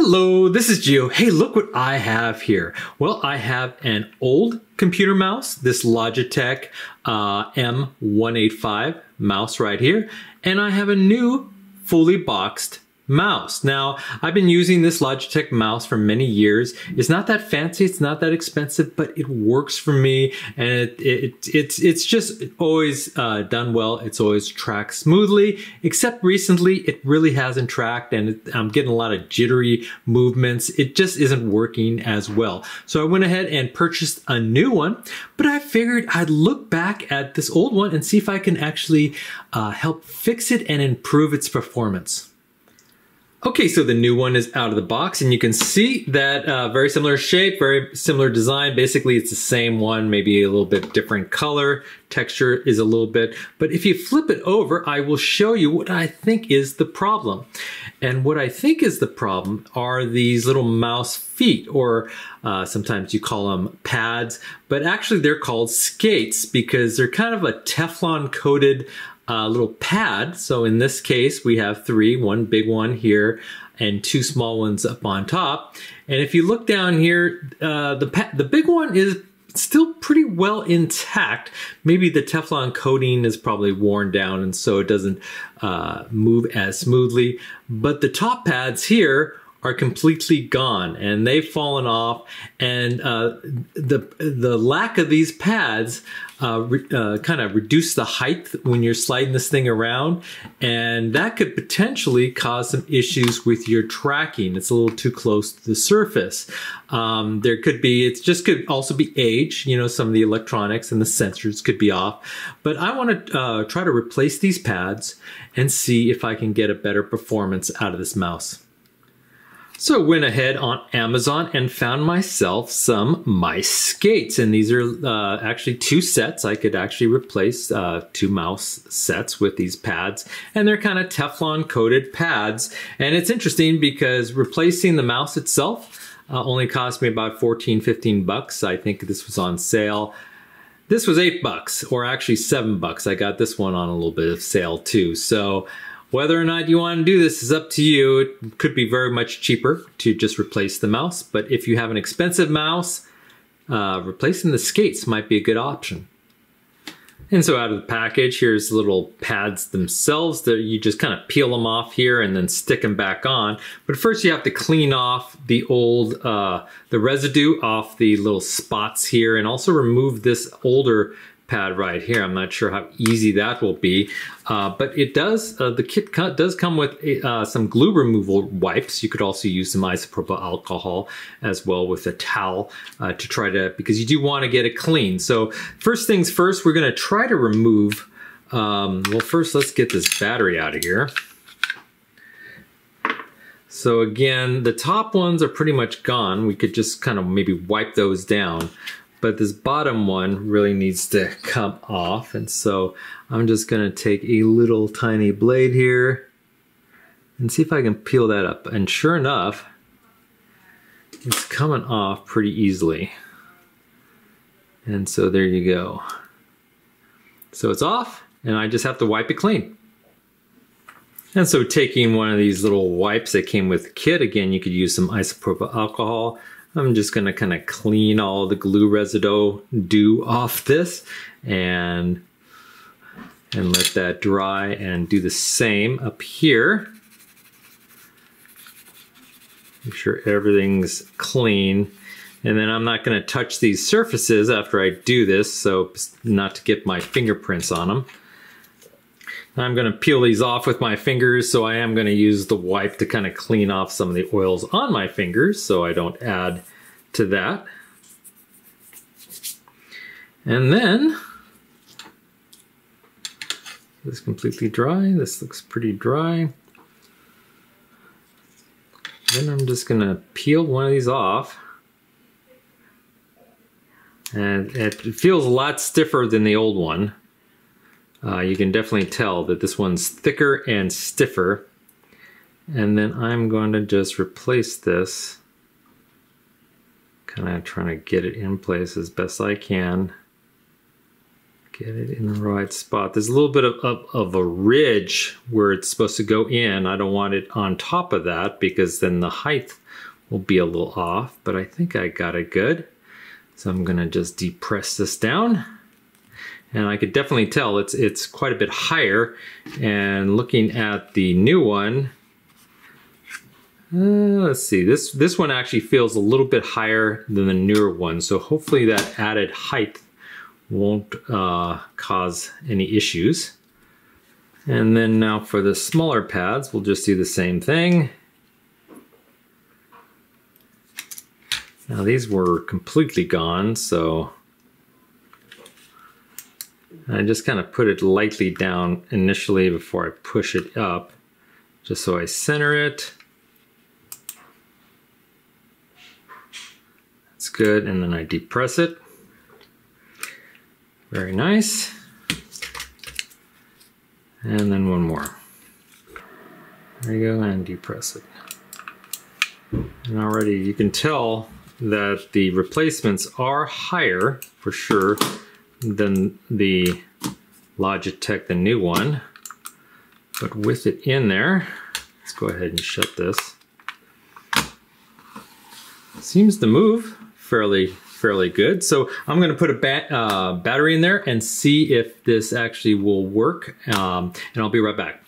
Hello, this is Gio. Hey, look what I have here. Well, I have an old computer mouse, this Logitech uh, M185 mouse right here, and I have a new fully boxed mouse. Now, I've been using this Logitech mouse for many years. It's not that fancy, it's not that expensive, but it works for me and it, it it's it's just always uh, done well. It's always tracked smoothly, except recently it really hasn't tracked and it, I'm getting a lot of jittery movements. It just isn't working as well. So I went ahead and purchased a new one, but I figured I'd look back at this old one and see if I can actually uh, help fix it and improve its performance. Okay, so the new one is out of the box and you can see that uh, very similar shape, very similar design. Basically, it's the same one, maybe a little bit different color. Texture is a little bit, but if you flip it over, I will show you what I think is the problem. And what I think is the problem are these little mouse feet, or uh, sometimes you call them pads, but actually they're called skates because they're kind of a Teflon coated uh, little pad. So in this case, we have three, one big one here and two small ones up on top. And if you look down here, uh, the, the big one is still pretty well intact. Maybe the Teflon coating is probably worn down and so it doesn't uh, move as smoothly. But the top pads here are completely gone and they've fallen off and uh, the the lack of these pads uh, uh, kind of reduce the height when you're sliding this thing around and that could potentially cause some issues with your tracking. It's a little too close to the surface. Um, there could be it just could also be age you know some of the electronics and the sensors could be off but I want to uh, try to replace these pads and see if I can get a better performance out of this mouse so I went ahead on Amazon and found myself some mice skates. And these are uh, actually two sets. I could actually replace uh, two mouse sets with these pads. And they're kind of Teflon coated pads. And it's interesting because replacing the mouse itself uh, only cost me about 14, 15 bucks. I think this was on sale. This was eight bucks or actually seven bucks. I got this one on a little bit of sale too. So whether or not you want to do this is up to you. It could be very much cheaper to just replace the mouse, but if you have an expensive mouse, uh, replacing the skates might be a good option. And so out of the package, here's little pads themselves that you just kind of peel them off here and then stick them back on. But first you have to clean off the old, uh, the residue off the little spots here and also remove this older pad right here. I'm not sure how easy that will be, uh, but it does, uh, the kit does come with uh, some glue removal wipes. You could also use some isopropyl alcohol as well with a towel uh, to try to, because you do want to get it clean. So first things first, we're going to try to remove, um, well first let's get this battery out of here. So again, the top ones are pretty much gone. We could just kind of maybe wipe those down but this bottom one really needs to come off and so I'm just gonna take a little tiny blade here and see if I can peel that up. And sure enough it's coming off pretty easily. And so there you go. So it's off and I just have to wipe it clean. And so taking one of these little wipes that came with the kit again you could use some isopropyl alcohol I'm just gonna kind of clean all the glue residue do off this and and let that dry and do the same up here. Make sure everything's clean. And then I'm not gonna touch these surfaces after I do this, so not to get my fingerprints on them. I'm gonna peel these off with my fingers, so I am gonna use the wipe to kind of clean off some of the oils on my fingers so I don't add to that. And then, this completely dry, this looks pretty dry. Then I'm just gonna peel one of these off. And it feels a lot stiffer than the old one. Uh, you can definitely tell that this one's thicker and stiffer. And then I'm going to just replace this. Kind of trying to get it in place as best I can. Get it in the right spot. There's a little bit of, of, of, a ridge where it's supposed to go in. I don't want it on top of that because then the height will be a little off, but I think I got it good. So I'm gonna just depress this down. And I could definitely tell it's, it's quite a bit higher. And looking at the new one, uh, let's see, this, this one actually feels a little bit higher than the newer one. So hopefully that added height won't uh, cause any issues. And then now for the smaller pads, we'll just do the same thing. Now these were completely gone, so I just kind of put it lightly down initially before I push it up, just so I center it. That's good, and then I depress it. Very nice. And then one more. There you go, and depress it. And already you can tell that the replacements are higher for sure than the Logitech, the new one. But with it in there, let's go ahead and shut this. Seems to move fairly fairly good. So I'm going to put a uh, battery in there and see if this actually will work. Um, and I'll be right back.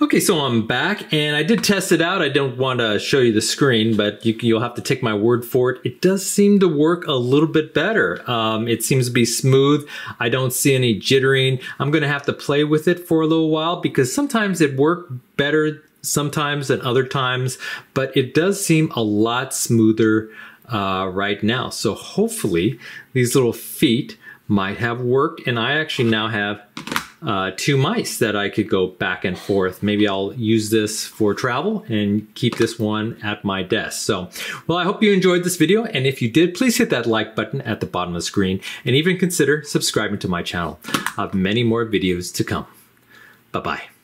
Okay, so I'm back and I did test it out. I don't want to show you the screen, but you, will have to take my word for it. It does seem to work a little bit better. Um, it seems to be smooth. I don't see any jittering. I'm going to have to play with it for a little while because sometimes it worked better sometimes than other times, but it does seem a lot smoother uh, right now. So hopefully these little feet might have worked and I actually now have uh, two mice that I could go back and forth. Maybe I'll use this for travel and keep this one at my desk. So, well, I hope you enjoyed this video. And if you did, please hit that like button at the bottom of the screen and even consider subscribing to my channel. I have many more videos to come. Bye-bye.